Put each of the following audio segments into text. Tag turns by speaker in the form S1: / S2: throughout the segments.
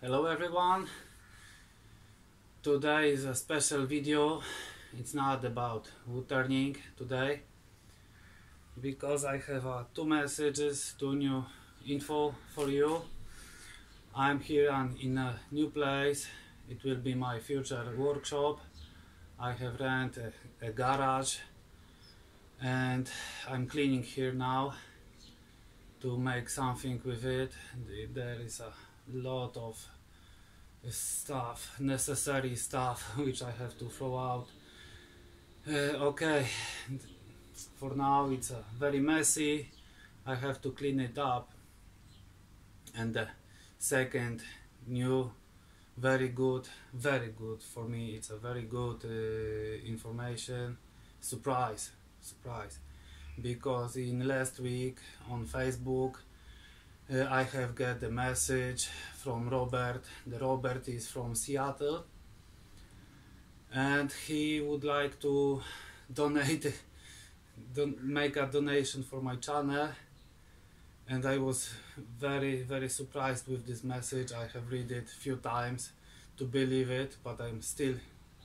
S1: Hello everyone. Today is a special video. It's not about wood turning today because I have uh, two messages, two new info for you. I'm here and in a new place. It will be my future workshop. I have rent a, a garage and I'm cleaning here now to make something with it. There is a lot of stuff, necessary stuff, which I have to throw out. Uh, okay, for now it's uh, very messy. I have to clean it up. And the second new, very good, very good for me. It's a very good uh, information. Surprise, surprise, because in last week on Facebook uh, I have got the message from Robert. The Robert is from Seattle. And he would like to donate don make a donation for my channel. And I was very very surprised with this message. I have read it few times to believe it but I'm still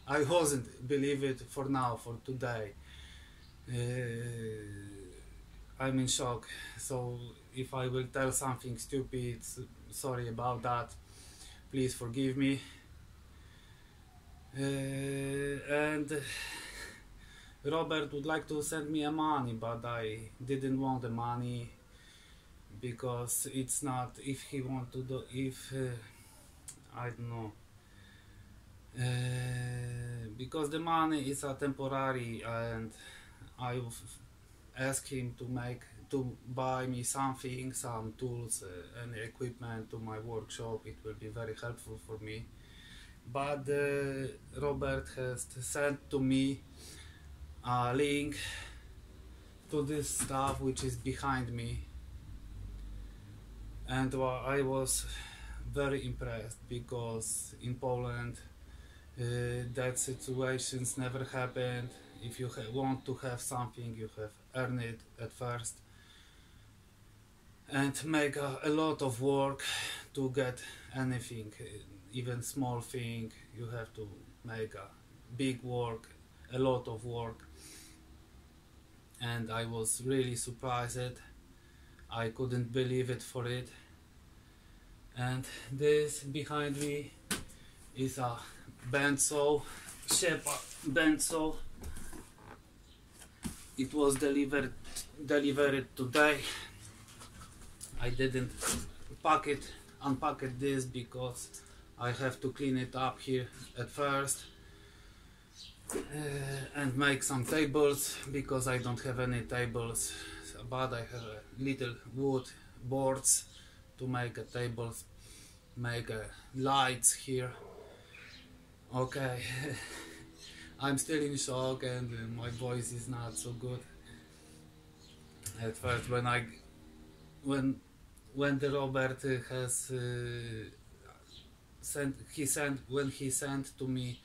S1: I wasn't believe it for now for today. Uh, I'm in shock. So if I will tell something stupid sorry about that please forgive me. Uh, and Robert would like to send me a money but I didn't want the money because it's not if he want to do if uh, I don't know. Uh, because the money is a temporary and I ask him to make to buy me something some tools uh, and equipment to my workshop. It will be very helpful for me. But uh, Robert has sent to me a link to this stuff which is behind me. And I was very impressed because in Poland uh, that situations never happened. If you want to have something you have earned it at first and make a, a, lot of work to get anything even small thing you have to make a big work a lot of work. And I was really surprised. I couldn't believe it for it. And this behind me is a bandsaw Scheppach bandsaw it was delivered delivered today I didn't pack it unpack it this because I have to clean it up here at first uh, and make some tables because I don't have any tables but I have little wood boards to make a tables make a lights here okay I'm still in shock and uh, my voice is not so good. At first, when I, when, when the Robert has uh, sent, he sent when he sent to me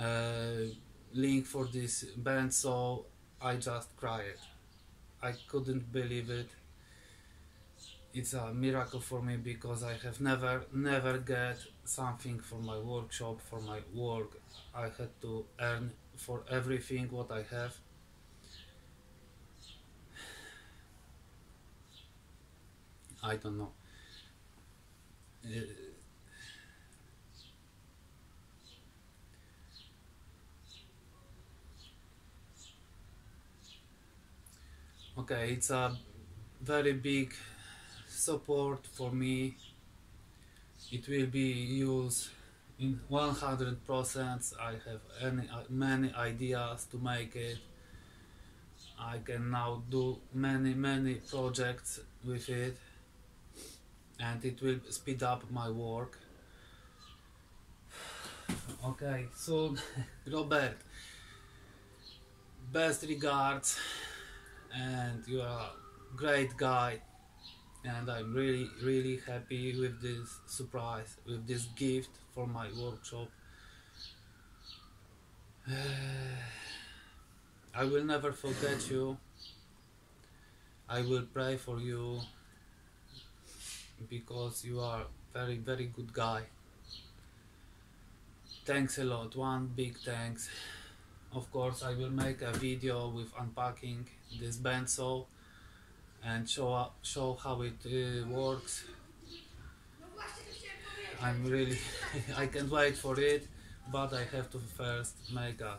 S1: uh, link for this band, so I just cried. I couldn't believe it. It's a miracle for me because I have never, never get something for my workshop, for my work. I had to earn for everything what I have. I don't know. Uh, okay, it's a very big support for me. It will be used in 100% I have any, uh, many ideas to make it I can now do many many projects with it and it will speed up my work. Okay so Robert best regards and you are a great guy and I'm really really happy with this surprise with this gift for my workshop. I will never forget you. I will pray for you because you are very very good guy. Thanks a lot. One big thanks. Of course I will make a video with unpacking this bandsaw and show show how it uh, works. I'm really I can't wait for it but I have to first make a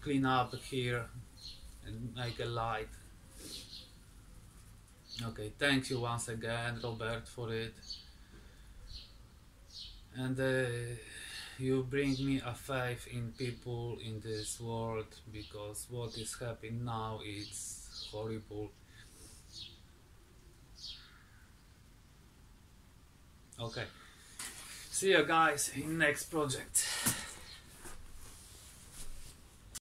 S1: clean up here and make a light okay thank you once again Robert for it. And uh, you bring me a faith in people in this world because what is happening now is horrible. Okay. See you guys in next project